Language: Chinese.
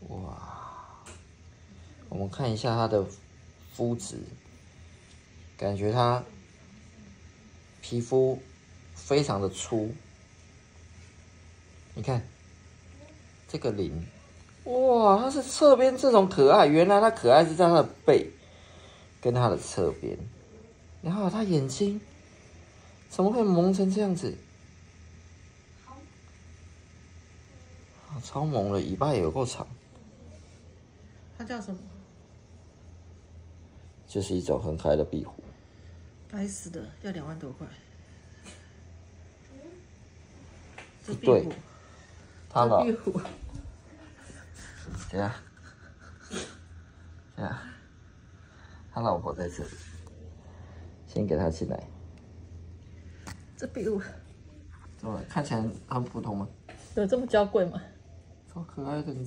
哇，我们看一下它的肤质，感觉它皮肤非常的粗。你看这个鳞，哇，它是侧边这种可爱，原来它可爱是在它的背跟它的侧边。然后它眼睛怎么会蒙成这样子？啊，超萌的，尾巴也有够长。它叫什么？就是一种很可爱的壁虎。白死的，要两万多块。这壁对虎，它老这壁虎，等一下，等一下，他老婆在这里，先给他进来。这壁虎怎么看起来很普通吗？有这么娇贵吗？超可爱的，你